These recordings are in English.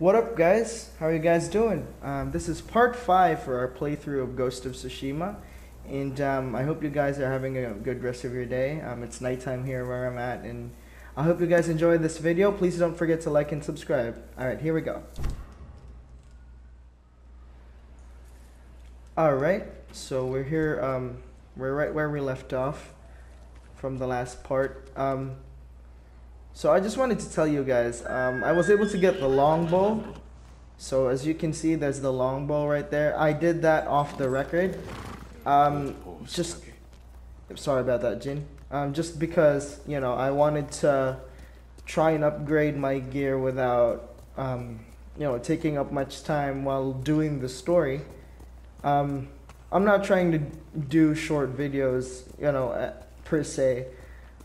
What up, guys? How are you guys doing? Um, this is part five for our playthrough of Ghost of Tsushima, and um, I hope you guys are having a good rest of your day. Um, it's nighttime here where I'm at, and I hope you guys enjoy this video. Please don't forget to like and subscribe. All right, here we go. All right, so we're here. Um, we're right where we left off from the last part. Um, so I just wanted to tell you guys, um, I was able to get the longbow. So as you can see, there's the longbow right there. I did that off the record. Um, just, sorry about that, Jin. Um, just because, you know, I wanted to try and upgrade my gear without, um, you know, taking up much time while doing the story. Um, I'm not trying to do short videos, you know, uh, per se.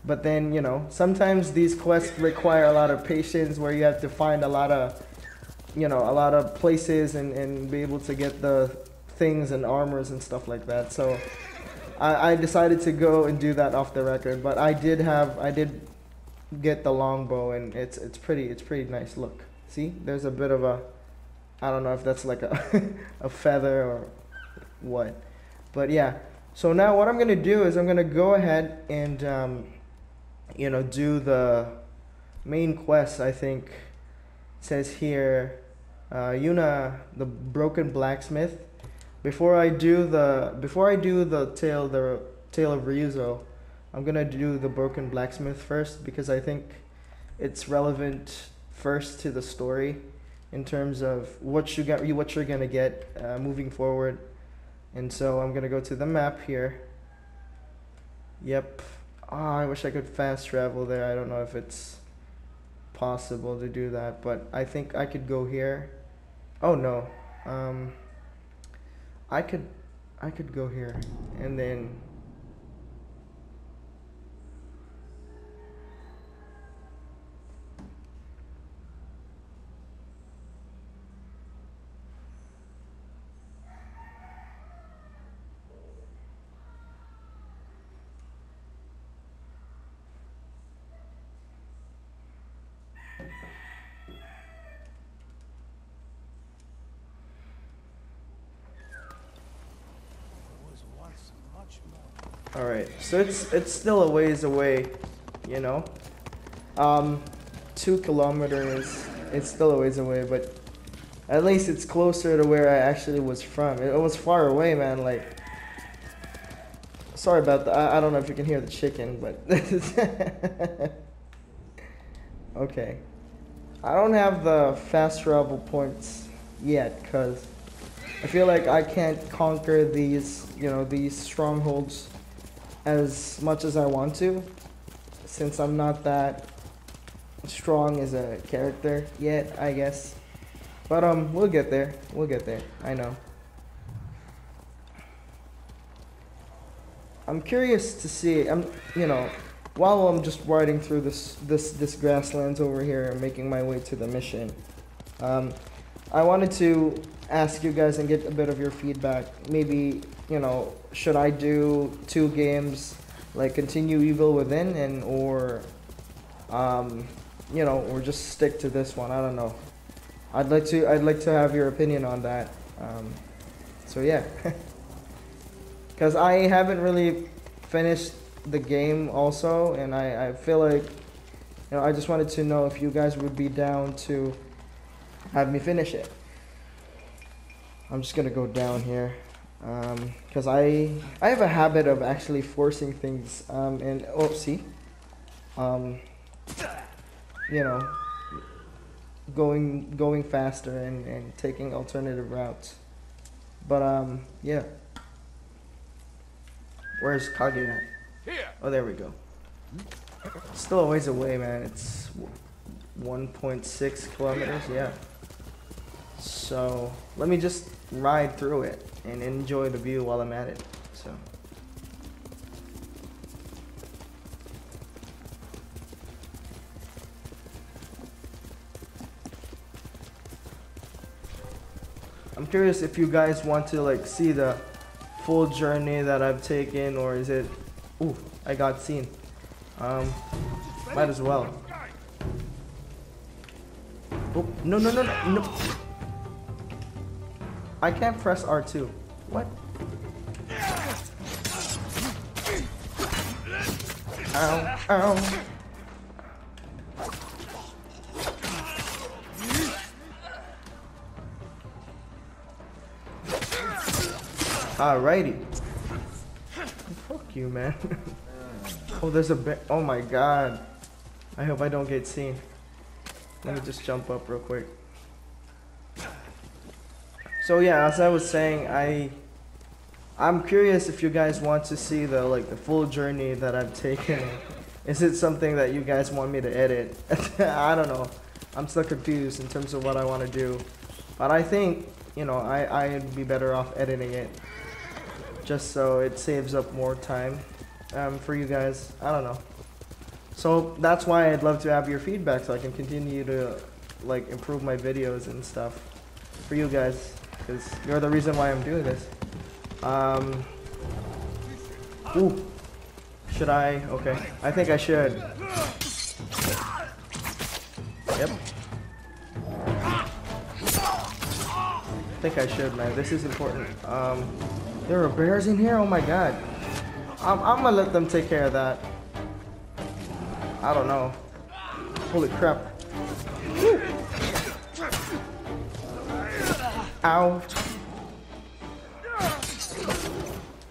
But then, you know, sometimes these quests require a lot of patience where you have to find a lot of, you know, a lot of places and, and be able to get the things and armors and stuff like that. So I, I decided to go and do that off the record. But I did have, I did get the longbow and it's, it's pretty, it's pretty nice. Look, see, there's a bit of a, I don't know if that's like a, a feather or what. But yeah, so now what I'm going to do is I'm going to go ahead and, um, you know, do the main quest, I think says here, uh, Yuna, the broken blacksmith. Before I do the before I do the tale the tale of Ryuzo, I'm gonna do the broken blacksmith first because I think it's relevant first to the story in terms of what you got what you're gonna get uh, moving forward. And so I'm gonna go to the map here. Yep. Oh, I wish I could fast travel there. I don't know if it's possible to do that, but I think I could go here. Oh no. Um I could I could go here and then All right, so it's it's still a ways away, you know. Um, two kilometers. It's still a ways away, but at least it's closer to where I actually was from. It, was far away, man. Like, sorry about that. I, I don't know if you can hear the chicken, but okay. I don't have the fast travel points yet, cause I feel like I can't conquer these, you know, these strongholds as much as I want to, since I'm not that strong as a character yet, I guess. But um, we'll get there. We'll get there. I know. I'm curious to see. I'm, you know, while I'm just riding through this this this grasslands over here and making my way to the mission. Um, I wanted to ask you guys and get a bit of your feedback. Maybe, you know, should I do two games, like continue Evil Within and or, um, you know, or just stick to this one? I don't know. I'd like to. I'd like to have your opinion on that. Um, so yeah, because I haven't really finished the game also, and I, I feel like, you know, I just wanted to know if you guys would be down to have me finish it. I'm just gonna go down here because um, I I have a habit of actually forcing things um, and oh see um, you know going going faster and, and taking alternative routes. But um yeah. Where's Kage at? Oh there we go. Still a ways away man. It's 1.6 kilometers yeah. So let me just ride through it and enjoy the view while I'm at it. So. I'm curious if you guys want to like see the full journey that I've taken or is it ooh I got seen um might as well Oh, no, no, no, no, no. I can't press R2. What? Ow, ow. Alrighty. Fuck you, man. oh, there's a bear. Oh my god. I hope I don't get seen. Let me just jump up real quick. So yeah, as I was saying, I I'm curious if you guys want to see the like the full journey that I've taken. Is it something that you guys want me to edit? I don't know. I'm still confused in terms of what I want to do. But I think, you know, I, I'd be better off editing it just so it saves up more time um, for you guys. I don't know. So that's why I'd love to have your feedback so I can continue to like improve my videos and stuff for you guys because you're the reason why I'm doing this. Um, ooh, should I? Okay, I think I should. Yep. I think I should, man. This is important. Um, there are bears in here? Oh my god. I'm, I'm gonna let them take care of that. I don't know. Holy crap. Ow.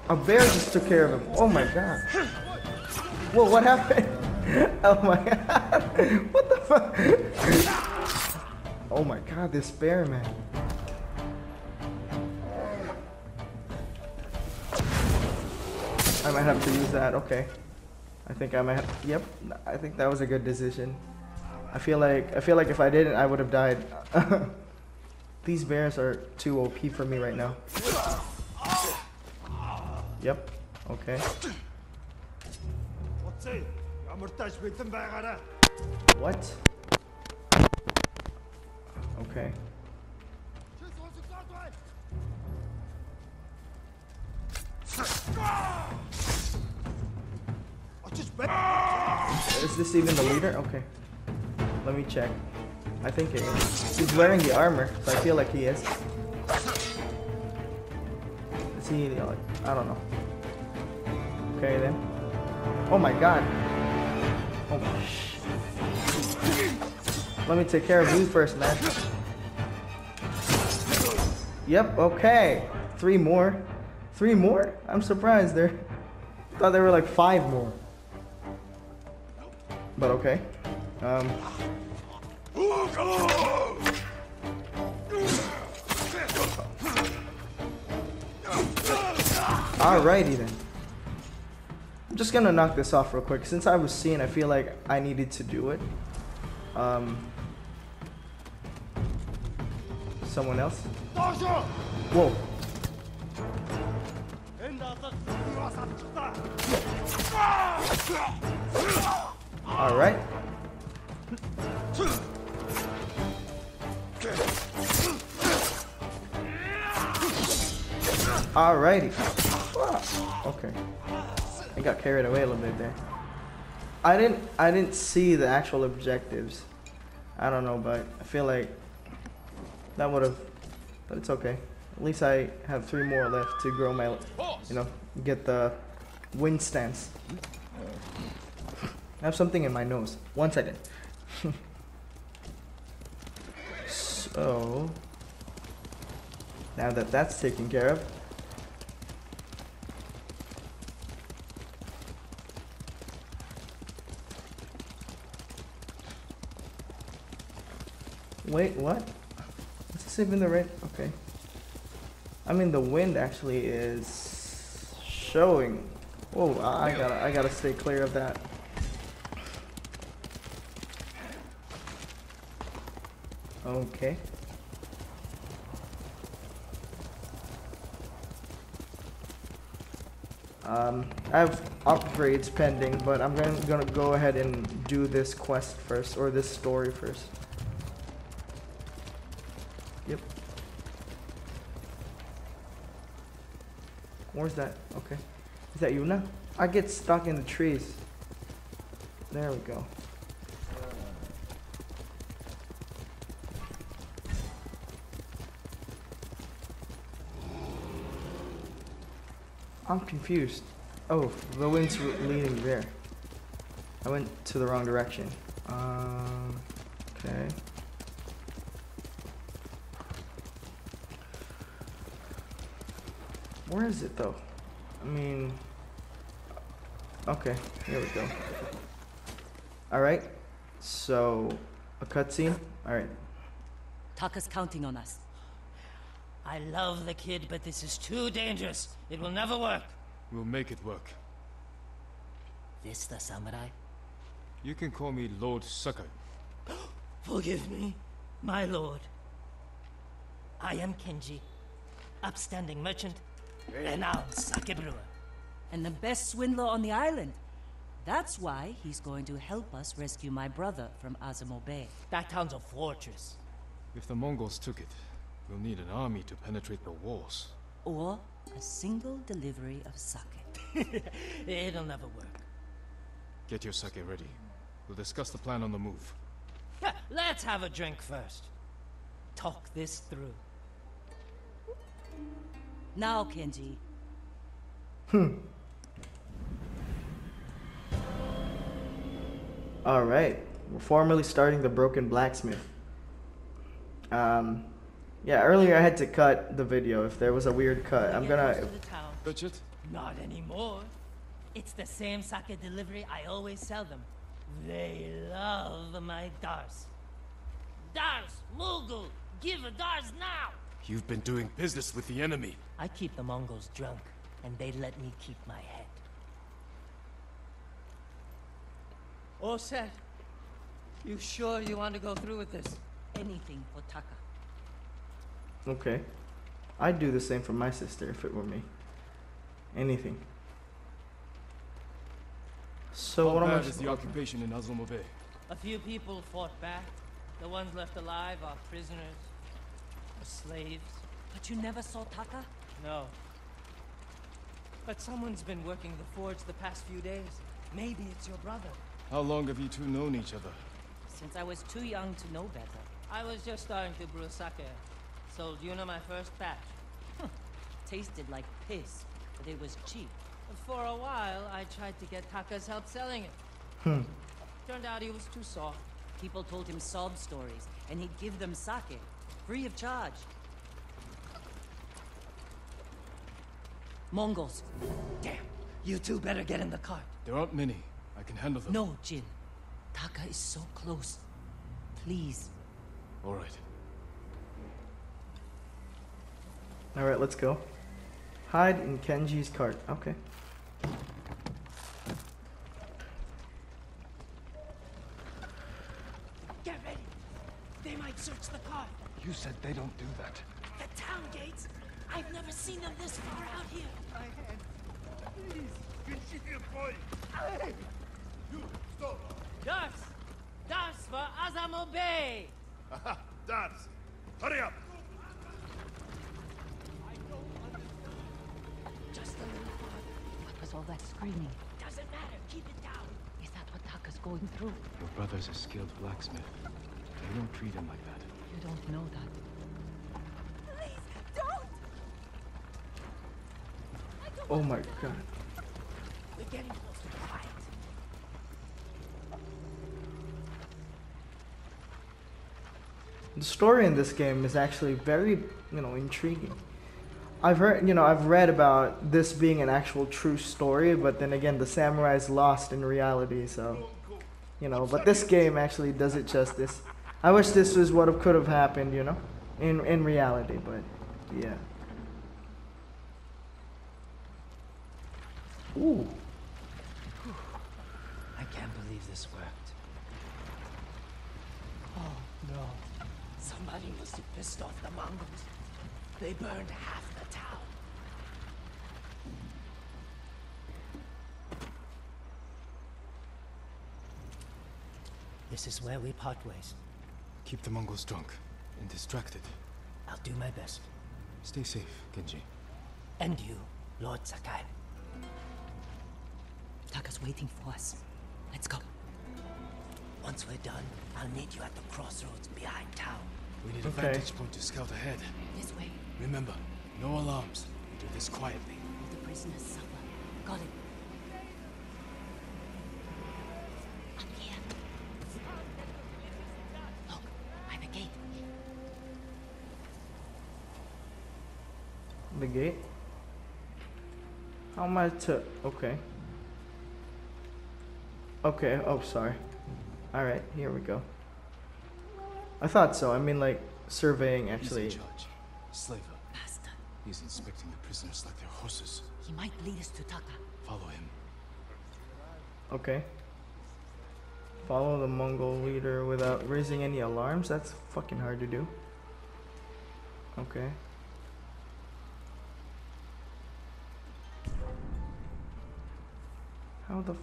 A bear just took care of him. Oh my god. Whoa, what happened? Oh my god. What the fuck? Oh my god, this bear, man. I might have to use that. Okay. I think I might have, yep. I think that was a good decision. I feel like I feel like if I didn't, I would have died. These bears are too OP for me right now. Yep. Okay. What? Okay. Is this even the leader? Okay. Let me check. I think it is. He's wearing the armor, so I feel like he is. Is he like I don't know. Okay then. Oh my god. Oh shh. Let me take care of you first, man. Yep, okay. Three more. Three more? I'm surprised there. Thought there were like five more. But okay. Um. Alrighty then. I'm just gonna knock this off real quick. Since I was seen, I feel like I needed to do it. Um. Someone else? Whoa. All right. Alrighty. Okay. I got carried away a little bit there. I didn't I didn't see the actual objectives. I don't know, but I feel like that would have but it's okay. At least I have three more left to grow my you know, get the wind stance. I have something in my nose. One second. So, now that that's taken care of, Wait, what? Is this even the right? Okay. I mean, the wind actually is showing. I, I gotta, I gotta stay clear of that. Okay. Um, I have upgrades pending, but I'm gonna, gonna go ahead and do this quest first, or this story first. Yep. Where's that? Okay. Is that Yuna? I get stuck in the trees. There we go. I'm confused. Oh, the wind's leading there. I went to the wrong direction. Um, okay. Where is it though? I mean, okay, here we go. All right, so a cutscene. All right, Taka's counting on us. I love the kid, but this is too dangerous. It will never work. We'll make it work. This the samurai? You can call me Lord Sakai. Forgive me, my lord. I am Kenji, upstanding merchant, renowned sake brewer. And the best swindler on the island. That's why he's going to help us rescue my brother from Azamo Bay. That town's a fortress. If the Mongols took it, we'll need an army to penetrate the walls. Or a single delivery of sake. It'll never work. Get your sake ready. We'll discuss the plan on the move. Let's have a drink first. Talk this through. Now, Kenji, Hmm. all right. We're formally starting the Broken Blacksmith. Um, yeah. Earlier I had to cut the video if there was a weird cut. I'm gonna. close to the town. Touch it? Not anymore. It's the same sake delivery I always sell them. They love my Dars. Dars, Mughal, give a Dars now! You've been doing business with the enemy. I keep the Mongols drunk, and they let me keep my head. All set. You sure you want to go through with this? anything for Taka. Okay. I'd do the same for my sister if it were me. Anything. So How what am I is the occupation in Azamo Bay? A few people fought back. The ones left alive are prisoners. Or slaves. But you never saw Taka? No. But someone's been working the forge the past few days. Maybe it's your brother. How long have you two known each other? Since I was too young to know better. I was just starting to brew sake. I sold Yuna my first batch. Tasted like piss, but it was cheap. For a while, I tried to get Taka's help selling it. Hmm. Turned out he was too soft. People told him sob stories, and he'd give them sake, free of charge. Mongols. Damn, you two better get in the cart. There aren't many. I can handle them. No, Jin. Taka is so close. Please. All right. All right, let's go. Hide in Kenji's cart. Okay. Get ready. They might search the cart. You said they don't do that. The town gates. I've never seen them this far out here. I had. Please, continue, boy. You, stop. Dars! Dars for Azamo Bay! Dance! Hurry up! Just a little farther. What was all that screaming? Doesn't matter. Keep it down. Is that what Taka's going through? Your brother's a skilled blacksmith. They don't treat him like that. You don't know that. Please, don't! oh my god. We're getting close to the fight. The story in this game is actually very, you know, intriguing. I've heard, you know, I've read about this being an actual true story, but then again, the samurai's lost in reality, so, you know, but this game actually does it justice. I wish this was what could have happened, you know, in in reality, but yeah. Ooh. I can't believe this worked. Oh no. Somebody must have pissed off the Mongols. They burned half the town. This is where we part ways. Keep the Mongols drunk and distracted. I'll do my best. Stay safe, Kenji. And you, Lord Sakai. Taka's waiting for us. Let's go. Once we're done, I'll meet you at the crossroads behind town. We need a vantage point to scout ahead. This way. Remember, no alarms. We do this quietly. Will the prisoners supper. Got it. Gate? How am I to. Okay. Okay, oh, sorry. Alright, here we go. I thought so. I mean, like, surveying actually. He's a judge. Slaver. Bastard. He's inspecting the prisoners like they're horses. He might lead us to Taka. Follow him. Okay. Follow the Mongol leader without raising any alarms? That's fucking hard to do. Okay. How the f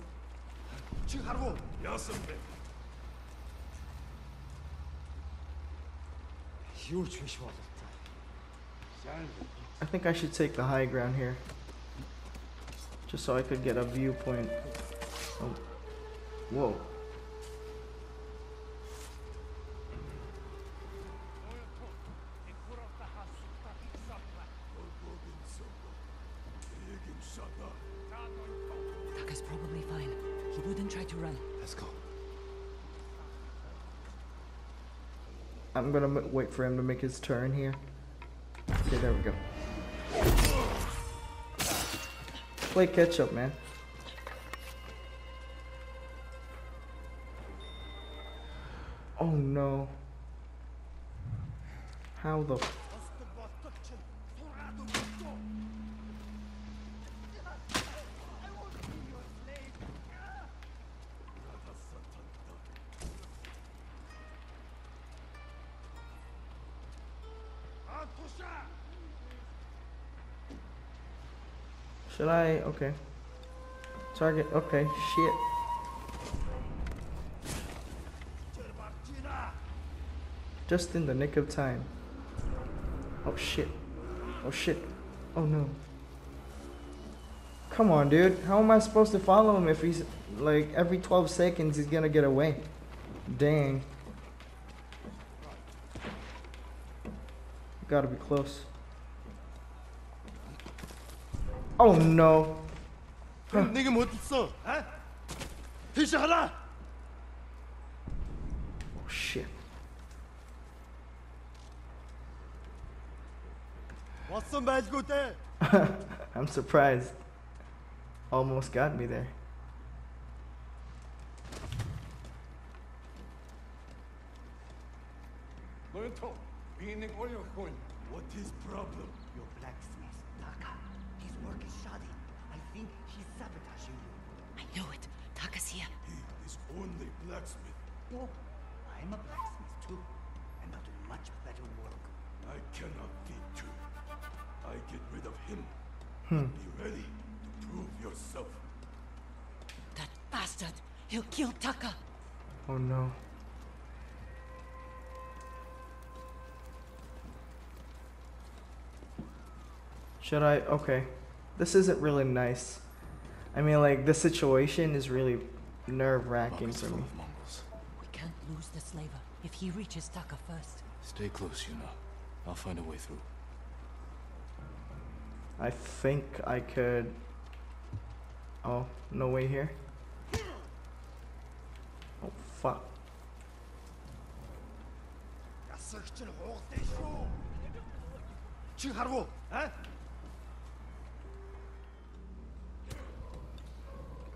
I think I should take the high ground here. Just so I could get a viewpoint. Oh. Whoa. Gonna wait for him to make his turn here. Okay, there we go. Play catch up, man. Oh no. How the. Should I? Okay. Target. Okay, shit. Just in the nick of time. Oh shit. Oh shit. Oh no. Come on, dude. How am I supposed to follow him if he's like every 12 seconds he's gonna get away? Dang. Gotta be close. Oh no. 네가 뭐 있어? 에? 피시하라. Oh shit. 왔어 매지고 때. I'm surprised. Almost got me there. 너희도 비닝 올려군. What is problem? Only blacksmith. Oh, I'm a blacksmith too, and I'll do much better work. I cannot be two. I get rid of him. Hmm. Be ready to prove yourself. That bastard. He'll kill Taka. Oh no. Should I? Okay. This isn't really nice. I mean, like, this situation is really nerve wracking Pockets for me. Mongols. We can't lose the slaver if he reaches Taka first. Stay close, Yuna. I'll find a way through. I think I could. Oh, no way here? Oh, fuck.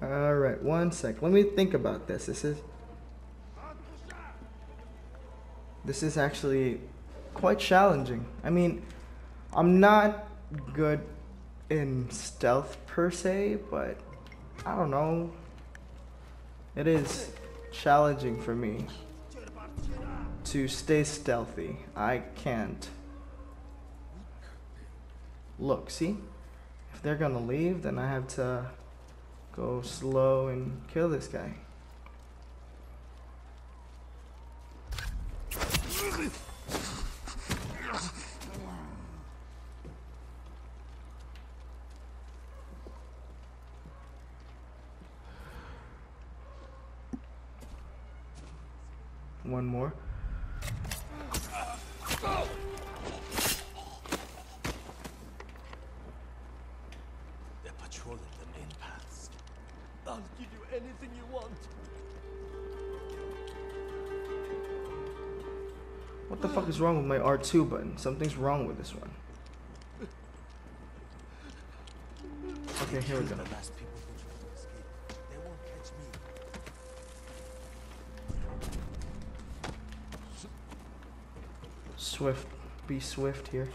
All right, one sec. Let me think about this. This is this is actually quite challenging. I mean, I'm not good in stealth per se, but I don't know. It is challenging for me to stay stealthy. I can't. Look, see? If they're gonna leave, then I have to go slow and kill this guy. R2 button? Something's wrong with this one. Okay, here we go. Swift. Be swift here.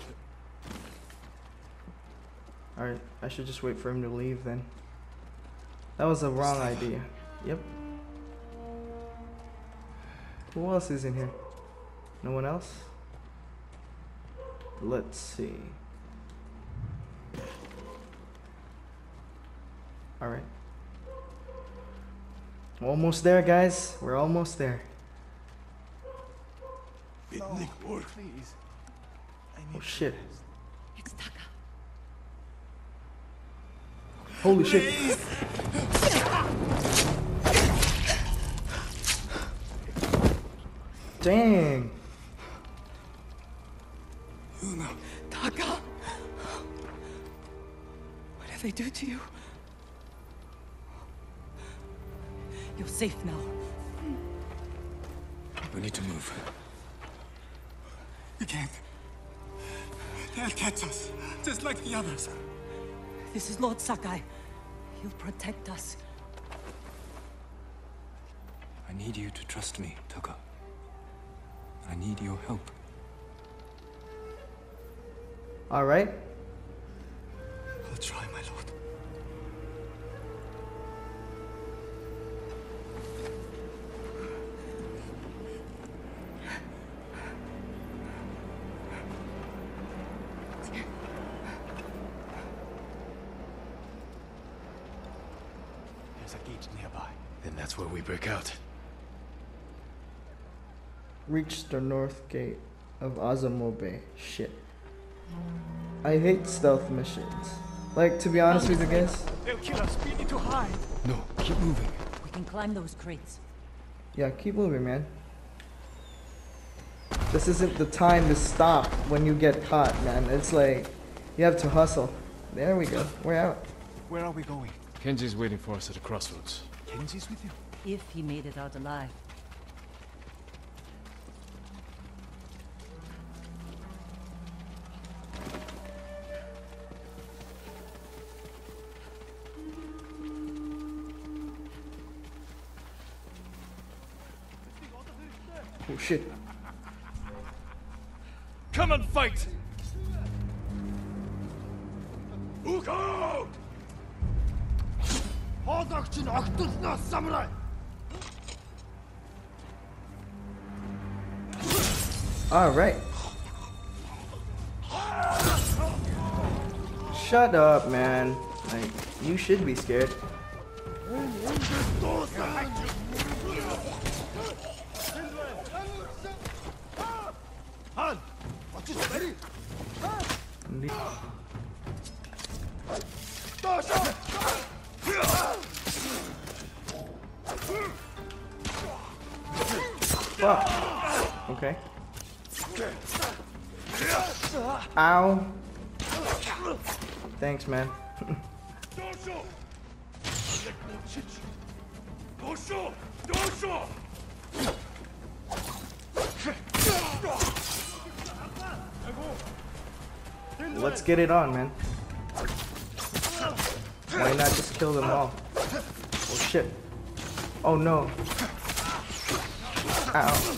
Alright, I should just wait for him to leave then. That was a wrong idea. Yep. Who else is in here? No one else? Let's see. Alright. Almost there, guys. We're almost there. Bitnik or Please. I Oh need shit. It's Taka. Holy shit. Dang. They do to you? You're safe now. We need to move. You can't. They'll catch us, just like the others. This is Lord Sakai. He'll protect us. I need you to trust me, Taka. I need your help. Alright. I'll try, the north gate of Azamo Bay. Shit. Mm. I hate stealth missions. Like, to be honest with you guys, They'll kill us. We need to hide. No, keep moving. We can climb those crates. yeah, keep moving, man. This isn't the time to stop when you get caught, man. It's like, you have to hustle. There we go. We're out. Where are we going? Kenji's waiting for us at the crossroads. Kenji's with you? If he made it out alive. shit. Come and fight! Look out! Хоолойч нь огтолноос самурай. Alright. Shut up, man. Like, you should be scared. Fuck. Okay. Ow. Thanks, man. Get it on, man. Why not just kill them all? Oh shit. Oh no. Ow.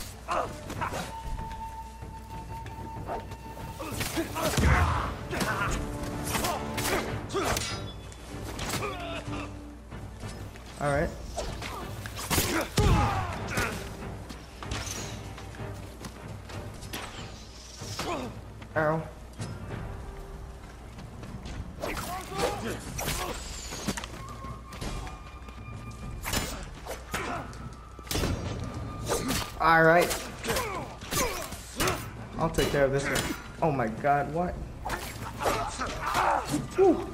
Alright. Ow. Alright. I'll take care of this one. Oh my god, what? Whew.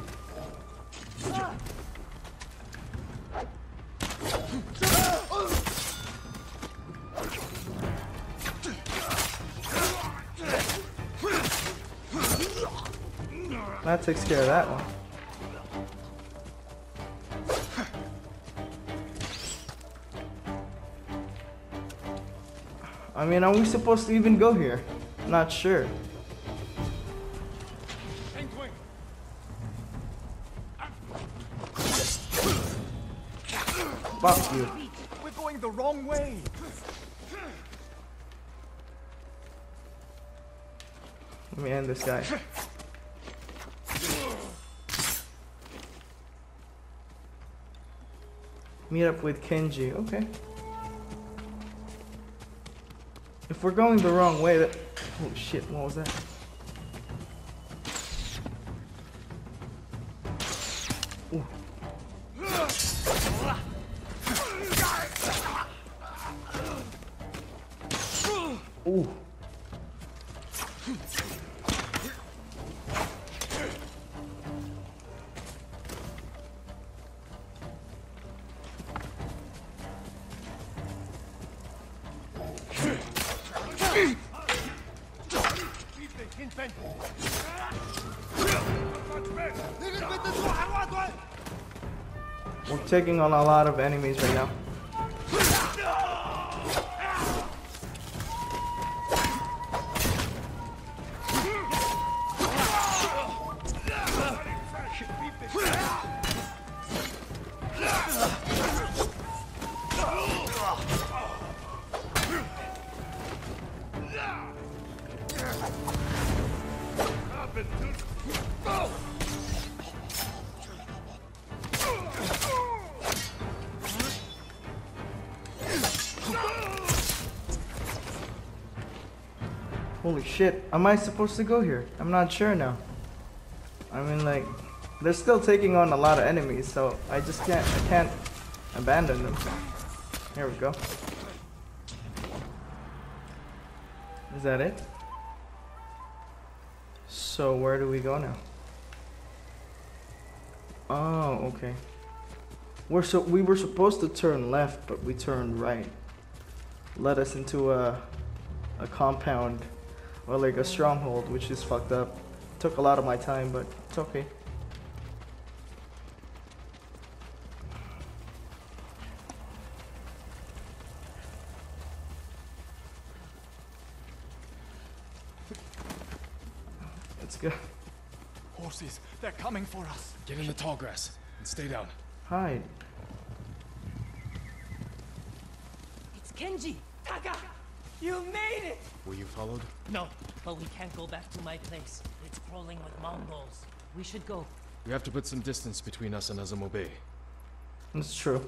That takes care of that one. I mean, are we supposed to even go here? Not sure. Fuck you. We're going the wrong way. Let me end this guy. Meet up with Kenji. Okay. If we're going the wrong way, that. Holy shit, what was that? Taking on a lot of enemies right now. Shit, am I supposed to go here? I'm not sure now. I mean like, they're still taking on a lot of enemies, so I just can't, I can't abandon them. Here we go. Is that it? So where do we go now? Oh, okay. We're so we were supposed to turn left, but we turned right. Led us into a a compound or like a stronghold, which is fucked up. Took a lot of my time, but it's okay. Let's go. Horses, they're coming for us. Get in the tall grass and stay down. Hide. It's Kenji! Taka! You made it! Were you followed? No, but we can't go back to my place. It's crawling with Mongols. We should go. We have to put some distance between us and Azamo Bay. That's true.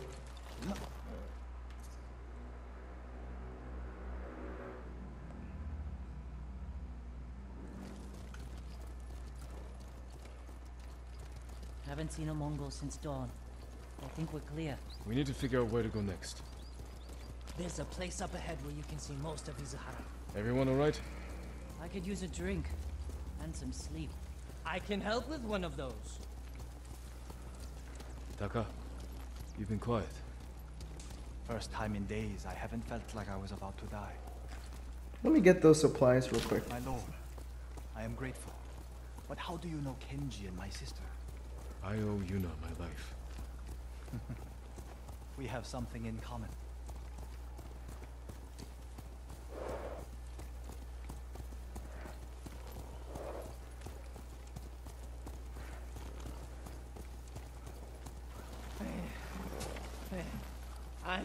Haven't seen a Mongol since dawn. I think we're clear. We need to figure out where to go next. There's a place up ahead where you can see most of Izuhara. Everyone alright? I could use a drink. And some sleep. I can help with one of those. Taka, you've been quiet. First time in days, I haven't felt like I was about to die. Let me get those supplies real quick. My lord, I am grateful. But how do you know Kenji and my sister? I owe Yuna my life. We have something in common.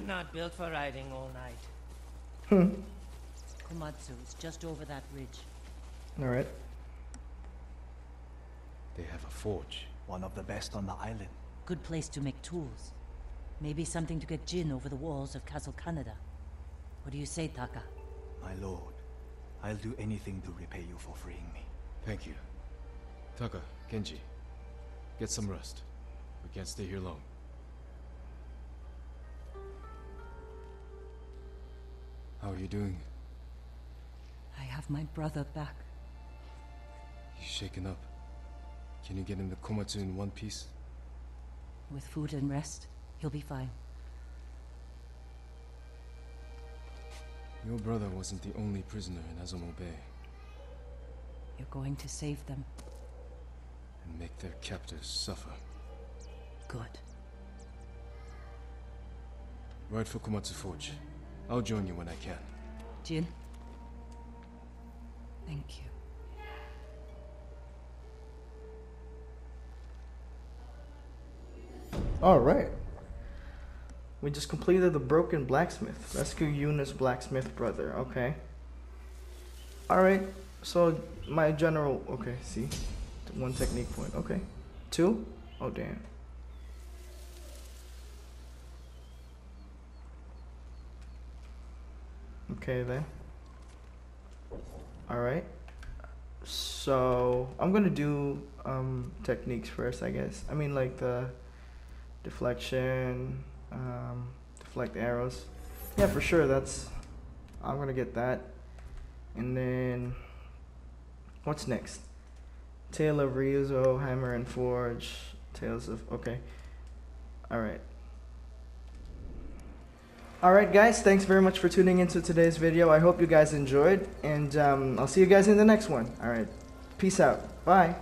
I'm not built for riding all night. Hmm. Komatsu is just over that ridge. Alright. They have a forge. One of the best on the island. Good place to make tools. Maybe something to get Jin over the walls of Castle Kaneda. What do you say, Taka? My lord, I'll do anything to repay you for freeing me. Thank you. Taka, Kenji, get some rest. We can't stay here long. How are you doing? I have my brother back. He's shaken up. Can you get him to Komatsu in one piece? With food and rest, he'll be fine. Your brother wasn't the only prisoner in Azamo Bay, You're going to save them. and make their captors suffer. Good. Ride for Komatsu Forge. I'll join you when I can. Jin, Thank you. Alright. We just completed the broken blacksmith. Rescue Yuna's blacksmith brother. Okay. Alright. So my general okay, see. One technique point. Okay. Two? Oh damn. Okay then. Alright. So I'm gonna do um techniques first I guess. I mean like the deflection, um, deflect arrows. Yeah, for sure. That's I'm gonna get that. And then what's next? Tale of Ryuzo, Hammer and Forge, Tales of okay. All right. All right, guys. Thanks very much for tuning into today's video. I hope you guys enjoyed, and um, I'll see you guys in the next one. All right. Peace out. Bye.